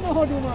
这么好的吗？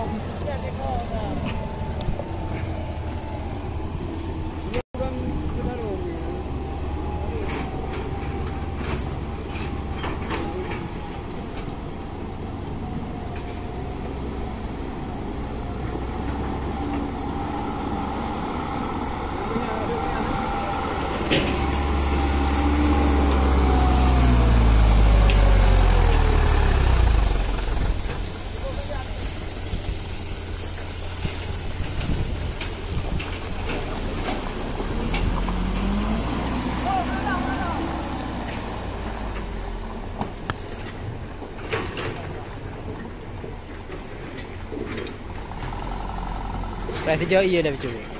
Rasa jauh ia dah bercuba.